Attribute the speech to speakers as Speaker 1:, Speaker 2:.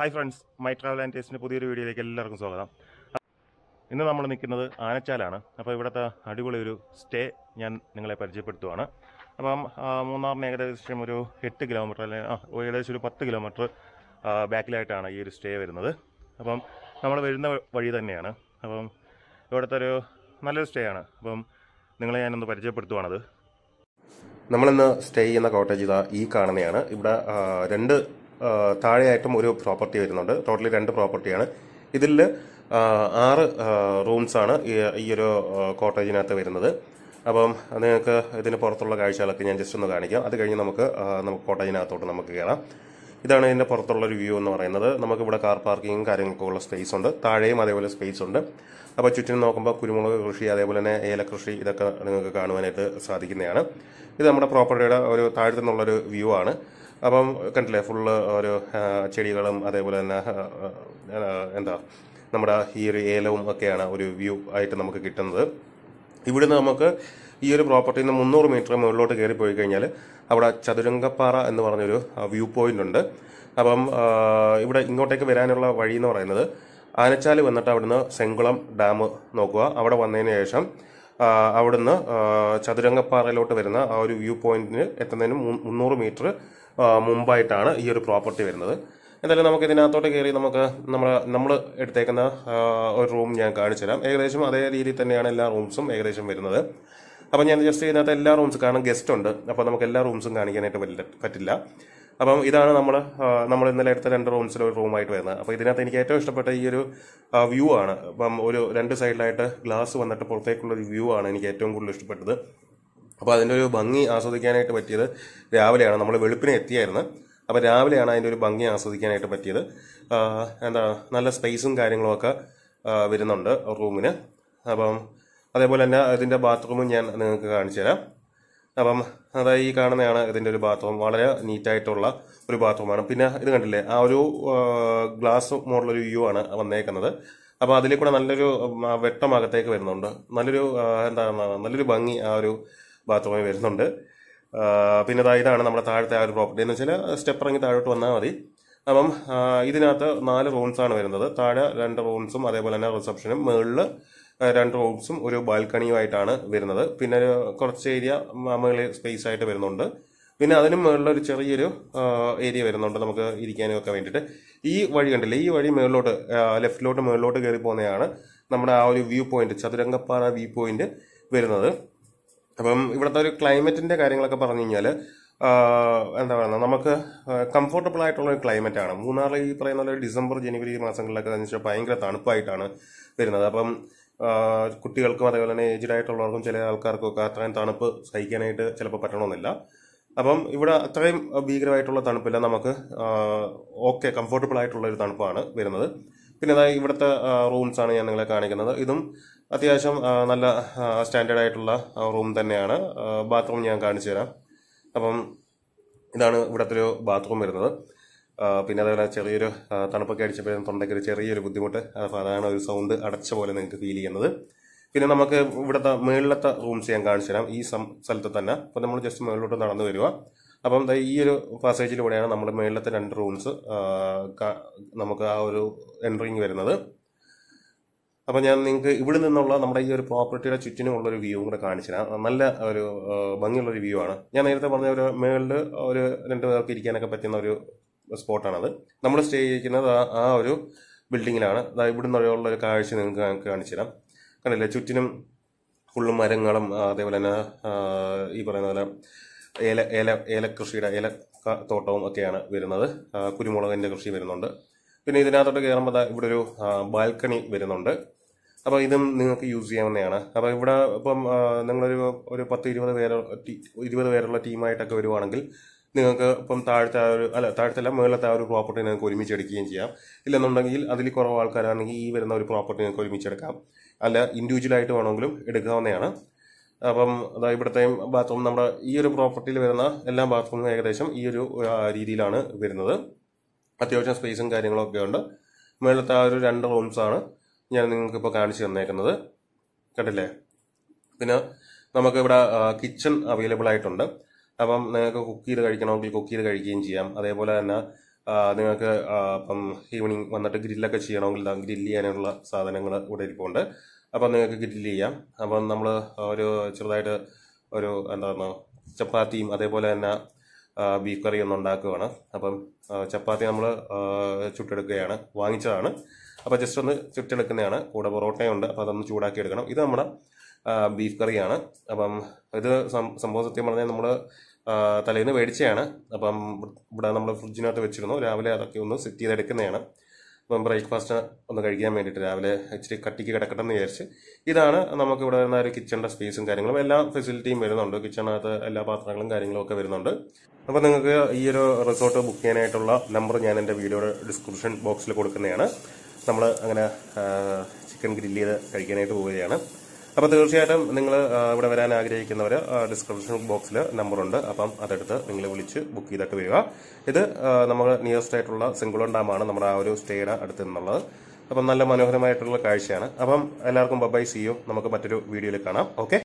Speaker 1: hi friends my travel and ടേസ്റ്റിൻ്റെ പുതിയൊരു വീഡിയോയിലേക്ക് എല്ലാവർക്കും സ്വാഗതം ഇന്ന് നമ്മൾ നിൽക്കുന്നത് ആനച്ചാലാണ് അപ്പോൾ ഇവിടുത്തെ അടിപൊളി ഒരു സ്റ്റേ ഞാൻ നിങ്ങളെ പരിചയപ്പെടുത്തുവാണ് അപ്പം മൂന്നാറിന് ഏകദേശം ഒരു എട്ട് കിലോമീറ്റർ അല്ലെങ്കിൽ ഏകദേശം ഒരു പത്ത് കിലോമീറ്റർ ബാക്കിലായിട്ടാണ് ഈ ഒരു സ്റ്റേ വരുന്നത് അപ്പം നമ്മൾ വരുന്ന വഴി തന്നെയാണ് അപ്പം ഇവിടുത്തെ ഒരു നല്ലൊരു സ്റ്റേ ആണ് അപ്പം നിങ്ങളെ ഞാനൊന്ന് പരിചയപ്പെടുത്തുവാണത് നമ്മളിന്ന് സ്റ്റേ ചെയ്യുന്ന കോട്ടേജ് ഇതാ ഈ കാണുന്നതാണ് ഇവിടെ രണ്ട് താഴെയായിട്ടും ഒരു പ്രോപ്പർട്ടി വരുന്നുണ്ട് ടോട്ടലി രണ്ട് പ്രോപ്പർട്ടിയാണ് ഇതിൽ ആറ് റൂംസാണ് ഈ ഒരു കോട്ടേജിനകത്ത് വരുന്നത് അപ്പം നിങ്ങൾക്ക് ഇതിന് പുറത്തുള്ള കാഴ്ചകളൊക്കെ ഞാൻ ജസ്റ്റ് ഒന്ന് കാണിക്കാം അത് കഴിഞ്ഞ് നമുക്ക് നമുക്ക് കോട്ടേജിനകത്തോട്ട് നമുക്ക് കയറാം ഇതാണ് ഇതിൻ്റെ പുറത്തുള്ളൊരു വ്യൂ എന്ന് പറയുന്നത് നമുക്കിവിടെ കാർ പാർക്കിങ്ങും കാര്യങ്ങളൊക്കെ ഉള്ള സ്പേസ് ഉണ്ട് താഴെയും അതേപോലെ സ്പേസ് ഉണ്ട് അപ്പോൾ ചുറ്റിനും നോക്കുമ്പോൾ കുരുമുളക് കൃഷി അതേപോലെ തന്നെ കൃഷി ഇതൊക്കെ നിങ്ങൾക്ക് കാണുവാനായിട്ട് സാധിക്കുന്നതാണ് ഇത് നമ്മുടെ പ്രോപ്പർട്ടിയുടെ ഒരു താഴത്തുനിന്നുള്ളൊരു വ്യൂ ആണ് അപ്പം കണ്ടില്ലേ ഫുള്ള് ഒരു ചെടികളും അതേപോലെ തന്നെ എന്താ നമ്മുടെ ഈ ഒരു ഏലവും ഒക്കെയാണ് ഒരു വ്യൂ ആയിട്ട് നമുക്ക് കിട്ടുന്നത് ഇവിടുന്ന് നമുക്ക് ഈ ഒരു പ്രോപ്പർട്ടിയിൽ നിന്ന് മുന്നൂറ് മീറ്റർ മുകളിലോട്ട് കയറി പോയി കഴിഞ്ഞാൽ അവിടെ ചതുരംഗപ്പാറ എന്ന് പറഞ്ഞൊരു വ്യൂ പോയിന്റ് ഉണ്ട് അപ്പം ഇവിടെ ഇങ്ങോട്ടേക്ക് വരാനുള്ള വഴി എന്ന് പറയുന്നത് ആനച്ചാൽ വന്നിട്ട് അവിടുന്ന് സെങ്കുളം ഡാം നോക്കുക അവിടെ വന്നതിന് ശേഷം അവിടുന്ന് ചതുരംഗപ്പാറയിലോട്ട് വരുന്ന ആ ഒരു വ്യൂ പോയിന്റിന് എത്തുന്നതിന് മുന്നൂറ് മീറ്റർ മുമ്പായിട്ടാണ് ഈ ഒരു പ്രോപ്പർട്ടി വരുന്നത് എന്തായാലും നമുക്ക് ഇതിനകത്തോട്ട് കയറി നമുക്ക് നമ്മൾ നമ്മൾ എടുത്തേക്കുന്ന ഒരു റൂം ഞാൻ കാണിച്ചു തരാം ഏകദേശം അതേ രീതിയിൽ തന്നെയാണ് എല്ലാ റൂംസും ഏകദേശം വരുന്നത് അപ്പം ഞാൻ ജസ്റ്റ് ഇതിനകത്ത് എല്ലാ റൂംസും കാരണം ഗസ്റ്റ് ഉണ്ട് അപ്പോൾ നമുക്ക് എല്ലാ റൂംസും കാണിക്കാനായിട്ട് പറ്റില്ല അപ്പം ഇതാണ് നമ്മൾ നമ്മൾ ഇന്നലെ എടുത്ത രണ്ട് റൂംസിൽ ഒരു റൂമായിട്ട് വരുന്നത് അപ്പോൾ ഇതിനകത്ത് എനിക്ക് ഏറ്റവും ഇഷ്ടപ്പെട്ട ഈ ഒരു വ്യൂ ആണ് അപ്പം ഒരു രണ്ട് സൈഡിലായിട്ട് ഗ്ലാസ് വന്നിട്ട് പുറത്തേക്കുള്ള ഒരു വ്യൂ ആണ് എനിക്ക് ഏറ്റവും കൂടുതൽ ഇഷ്ടപ്പെട്ടത് അപ്പോൾ അതിൻ്റെ ഒരു ഭംഗി ആസ്വദിക്കാനായിട്ട് പറ്റിയത് രാവിലെയാണ് നമ്മൾ വെളുപ്പിനെ എത്തിയായിരുന്നു അപ്പോൾ രാവിലെയാണ് അതിൻ്റെ ഒരു ഭംഗി ആസ്വദിക്കാനായിട്ട് പറ്റിയത് എന്താ നല്ല സ്പേസും കാര്യങ്ങളുമൊക്കെ വരുന്നുണ്ട് റൂമിന് അപ്പം അതേപോലെ തന്നെ ഇതിൻ്റെ ബാത്റൂമും ഞാൻ നിങ്ങൾക്ക് കാണിച്ചു തരാം അപ്പം അതായത് ഈ കാണുന്നതാണ് ഇതിൻ്റെ ഒരു ബാത്റൂം വളരെ നീറ്റായിട്ടുള്ള ഒരു ബാത്റൂമാണ് പിന്നെ ഇത് കണ്ടില്ലേ ആ ഒരു ഗ്ലാസ് മോഡലൊരു വ്യൂ ആണ് വന്നേക്കുന്നത് അപ്പോൾ അതിലേക്കൂടെ നല്ലൊരു വെട്ടമകത്തേക്ക് വരുന്നുണ്ട് നല്ലൊരു എന്താണ് നല്ലൊരു ഭംഗി ആ ഒരു ബാത്റൂമിൽ വരുന്നുണ്ട് പിന്നെ അതായത് ഇതാണ് നമ്മുടെ താഴത്തെ ആ ഒരു പ്രോപ്പർട്ടി എന്ന് വെച്ചാൽ സ്റ്റെപ്പ് ഇറങ്ങി താഴോട്ട് വന്നാൽ മതി അപ്പം ഇതിനകത്ത് നാല് റൂംസ് ആണ് വരുന്നത് താഴെ രണ്ട് റൂംസും അതേപോലെ തന്നെ റിസപ്ഷനും മുകളിൽ രണ്ട് റൂംസും ഒരു ബാൽക്കണിയുമായിട്ടാണ് വരുന്നത് പിന്നെ ഒരു കുറച്ച് ഏരിയ മുകളിൽ സ്പേസ് ആയിട്ട് വരുന്നുണ്ട് പിന്നെ അതിനും മുകളിലൊരു ചെറിയൊരു ഏരിയ വരുന്നുണ്ട് നമുക്ക് ഇരിക്കാനും ഒക്കെ വേണ്ടിയിട്ട് ഈ വഴി കണ്ടില്ലേ ഈ വഴി മുകളിലോട്ട് ലെഫ്റ്റിലോട്ട് മുകളിലോട്ട് കയറി പോകുന്നതാണ് നമ്മുടെ ആ ഒരു view point Chathurangappara view point വരുന്നത് അപ്പം ഇവിടുത്തെ ഒരു ക്ലൈമറ്റിൻ്റെ കാര്യങ്ങളൊക്കെ പറഞ്ഞു കഴിഞ്ഞാൽ എന്താ പറയുക നമുക്ക് കംഫർട്ടബിൾ ആയിട്ടുള്ള ഒരു ക്ലൈമറ്റ് ആണ് മൂന്നാറിൽ ഈ പറയുന്ന ഡിസംബർ ജനുവരി മാസങ്ങളിലൊക്കെ എന്ന് വെച്ചാൽ ഭയങ്കര തണുപ്പായിട്ടാണ് വരുന്നത് അപ്പം കുട്ടികൾക്കും അതേപോലെ തന്നെ ഏജ്ഡ് ആയിട്ടുള്ളവർക്കും ചില ഒക്കെ അത്രയും തണുപ്പ് സഹിക്കാനായിട്ട് ചിലപ്പോൾ പറ്റണമെന്നില്ല അപ്പം ഇവിടെ അത്രയും ഭീകരമായിട്ടുള്ള തണുപ്പില്ല നമുക്ക് ഓക്കെ കംഫർട്ടബിൾ ആയിട്ടുള്ള ഒരു തണുപ്പാണ് വരുന്നത് പിന്നെ ഇവിടുത്തെ റൂംസാണ് ഞാൻ നിങ്ങളെ കാണിക്കുന്നത് ഇതും അത്യാവശ്യം നല്ല സ്റ്റാൻഡേർഡ് ആയിട്ടുള്ള റൂം തന്നെയാണ് ബാത്റൂം ഞാൻ കാണിച്ചു തരാം അപ്പം ഇതാണ് ഇവിടുത്തെ ഒരു ബാത്റൂം വരുന്നത് പിന്നെ അതേപോലെ ചെറിയൊരു തണുപ്പൊക്കെ അടിച്ചപ്പോഴും തൊണ്ടയ്ക്ക് ഒരു ചെറിയൊരു ബുദ്ധിമുട്ട് അതാണ് ഒരു സൗണ്ട് അടച്ച പോലെ നിങ്ങൾക്ക് ഫീൽ ചെയ്യുന്നത് പിന്നെ നമുക്ക് ഇവിടുത്തെ മുകളിലത്തെ റൂംസ് ഞാൻ കാണിച്ചു തരാം ഈ സ്ഥലത്ത് തന്നെ അപ്പോൾ നമ്മൾ ജസ്റ്റ് മുകളിലോട്ട് നടന്നു വരിക അപ്പം ഈ ഒരു പാസേജിലൂടെയാണ് നമ്മുടെ മുകളിലത്തെ രണ്ട് റൂംസ് നമുക്ക് ആ ഒരു എൻട്രിങ് വരുന്നത് അപ്പോൾ ഞാൻ നിങ്ങൾക്ക് ഇവിടെ നിന്നുള്ള നമ്മുടെ ഈ ഒരു പ്രോപ്പർട്ടിയുടെ ചുറ്റിനുമുള്ള ഒരു വ്യൂ കൂടെ കാണിച്ചു തരാം നല്ല ഒരു ഭംഗിയുള്ള ഒരു വ്യൂ ആണ് ഞാൻ നേരത്തെ പറഞ്ഞ ഒരു മേളിൽ ഒരു രണ്ട് പേർക്ക് ഇരിക്കാനൊക്കെ പറ്റുന്ന ഒരു സ്പോട്ടാണത് നമ്മൾ സ്റ്റേ ചെയ്യിക്കുന്നത് ആ ഒരു ബിൽഡിങ്ങിലാണ് ഇവിടുന്ന് ഉള്ള ഒരു കാഴ്ച നിങ്ങൾക്ക് കാണിച്ചു തരാം കണ്ടില്ലേ ചുറ്റിനും ഫുള്ളും മരങ്ങളും അതേപോലെ തന്നെ ഈ പറയുന്ന പോലെ ഏല ഏല ഏലക്കൃഷിയുടെ ഏല തോട്ടവും ഒക്കെയാണ് വരുന്നത് കുരുമുളകിൻ്റെ കൃഷി വരുന്നുണ്ട് പിന്നെ ഇതിനകത്തോട്ട് കയറുമ്പോൾ ഇവിടെ ഒരു ബാൽക്കണി വരുന്നുണ്ട് അപ്പോൾ ഇതും നിങ്ങൾക്ക് യൂസ് ചെയ്യാവുന്നതാണ് അപ്പോൾ ഇവിടെ ഇപ്പം നിങ്ങളൊരു ഒരു പത്ത് ഇരുപത് പേര് ഇരുപത് പേരുള്ള ടീമായിട്ടൊക്കെ വരുവാണെങ്കിൽ നിങ്ങൾക്ക് ഇപ്പം താഴത്തെ ഒരു അല്ല താഴത്തെ മുകളിലത്തെ ആ ഒരു പ്രോപ്പർട്ടി നിങ്ങൾക്ക് ഒരുമിച്ച് എടുക്കുകയും ചെയ്യാം ഇല്ലെന്നുണ്ടെങ്കിൽ അതിൽ കുറവ് ആൾക്കാരാണെങ്കിൽ ഈ വരുന്ന ഒരു പ്രോപ്പർട്ടി നിങ്ങൾക്ക് ഒരുമിച്ച് എടുക്കാം അല്ല ആയിട്ട് വേണമെങ്കിലും എടുക്കാവുന്നതാണ് അപ്പം അതായത് ഇവിടുത്തെയും ബാത്റൂം നമ്മുടെ ഈ ഒരു പ്രോപ്പർട്ടിയിൽ വരുന്ന എല്ലാ ബാത്റൂമും ഏകദേശം ഈ ഒരു രീതിയിലാണ് വരുന്നത് അത്യാവശ്യം സ്പേസും കാര്യങ്ങളൊക്കെ ഉണ്ട് മുകളിലത്തെ ആ ഒരു രണ്ട് റൂംസാണ് ഞാൻ നിങ്ങൾക്കിപ്പോൾ കാണിച്ചു തന്നേക്കുന്നത് കണ്ടില്ലേ പിന്നെ നമുക്ക് ഇവിടെ കിച്ചൺ അവൈലബിൾ ആയിട്ടുണ്ട് അപ്പം നിങ്ങൾക്ക് കുക്ക് ചെയ്ത് കഴിക്കണമെങ്കിൽ കുക്ക് ചെയ്ത് കഴിക്കുകയും ചെയ്യാം അതേപോലെ തന്നെ നിങ്ങൾക്ക് അപ്പം ഈവനിങ് വന്നിട്ട് ഗ്രില്ലൊക്കെ ചെയ്യണമെങ്കിൽ ഗ്രില്ല് ചെയ്യാനുള്ള സാധനങ്ങൾ ഇവിടെ ഇരിപ്പുണ്ട് അപ്പം നിങ്ങൾക്ക് ഗ്രില്ല് ചെയ്യാം അപ്പം നമ്മൾ ഒരു ചെറുതായിട്ട് ഒരു എന്താണ് ചപ്പാത്തിയും അതേപോലെ തന്നെ ബീഫ് കറിയൊന്നും ഉണ്ടാക്കുകയാണ് അപ്പം ചപ്പാത്തി നമ്മൾ ചുട്ടെടുക്കുകയാണ് വാങ്ങിച്ചതാണ് അപ്പോൾ ജസ്റ്റ് ഒന്ന് ചുറ്റെടുക്കുന്നതാണ് കൂടെ പൊറോട്ടയുണ്ട് അപ്പോൾ അതൊന്ന് ചൂടാക്കി എടുക്കണം ഇത് നമ്മുടെ ബീഫ് കറിയാണ് അപ്പം ഇത് സംഭവം സത്യം പറഞ്ഞാൽ നമ്മൾ തലേന്ന് മേടിച്ചതാണ് അപ്പം ഇവിടെ നമ്മൾ ഫ്രിഡ്ജിനകത്ത് വെച്ചിരുന്നു രാവിലെ അതൊക്കെ ഒന്ന് സെറ്റ് ചെയ്തെടുക്കുന്നതാണ് അപ്പം ബ്രേക്ക്ഫാസ്റ്റ് ഒന്ന് കഴിക്കാൻ വേണ്ടിയിട്ട് രാവിലെ ഇച്ചിരി കട്ടിക്ക് കിടക്കട്ടെ എന്ന് വിചാരിച്ച് ഇതാണ് ഇവിടെ വരുന്ന ഒരു കിച്ചണിൻ്റെ സ്പേസും കാര്യങ്ങളും എല്ലാ ഫെസിലിറ്റിയും വരുന്നുണ്ട് കിച്ചണിനകത്ത് എല്ലാ പാത്രങ്ങളും കാര്യങ്ങളും ഒക്കെ വരുന്നുണ്ട് അപ്പോൾ നിങ്ങൾക്ക് ഈ ഒരു റിസോർട്ട് ബുക്ക് ചെയ്യാനായിട്ടുള്ള നമ്പർ ഞാൻ എൻ്റെ വീഡിയോയുടെ ഡിസ്ക്രിപ്ഷൻ ബോക്സിൽ കൊടുക്കുന്നതാണ് നമ്മൾ അങ്ങനെ ചിക്കൻ ഗ്രില്ല് ചെയ്ത് കഴിക്കാനായിട്ട് പോവുകയാണ് അപ്പോൾ തീർച്ചയായിട്ടും നിങ്ങൾ ഇവിടെ വരാൻ ആഗ്രഹിക്കുന്നവർ ഡിസ്ക്രിപ്ഷൻ ബോക്സിൽ നമ്പറുണ്ട് അപ്പം അതെടുത്ത് നിങ്ങൾ വിളിച്ച് ബുക്ക് ചെയ്തിട്ട് വരിക ഇത് നമ്മൾ നിയറസ്റ്റ് ആയിട്ടുള്ള സിംഗുളം ഡാമാണ് നമ്മുടെ ആ ഒരു സ്റ്റേയുടെ അടുത്ത് നിന്നുള്ളത് അപ്പം നല്ല മനോഹരമായിട്ടുള്ള കാഴ്ചയാണ് അപ്പം എല്ലാവർക്കും ബബായ് സിയോ നമുക്ക് മറ്റൊരു വീഡിയോയിൽ കാണാം ഓക്കെ